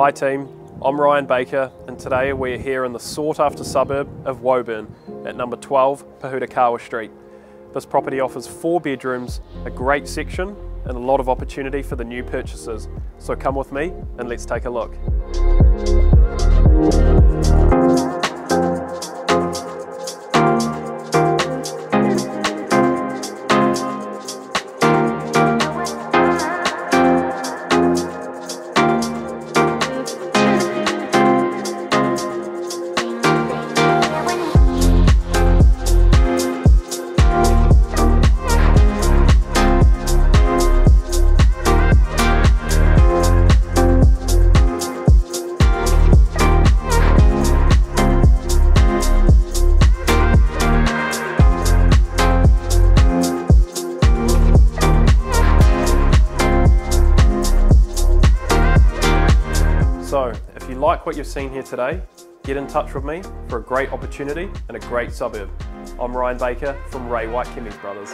Hi team, I'm Ryan Baker and today we're here in the sought after suburb of Woburn at number 12 Pohutakawa Street. This property offers four bedrooms, a great section and a lot of opportunity for the new purchasers. So come with me and let's take a look. So, if you like what you've seen here today, get in touch with me for a great opportunity and a great suburb. I'm Ryan Baker from Ray White Kemeys Brothers.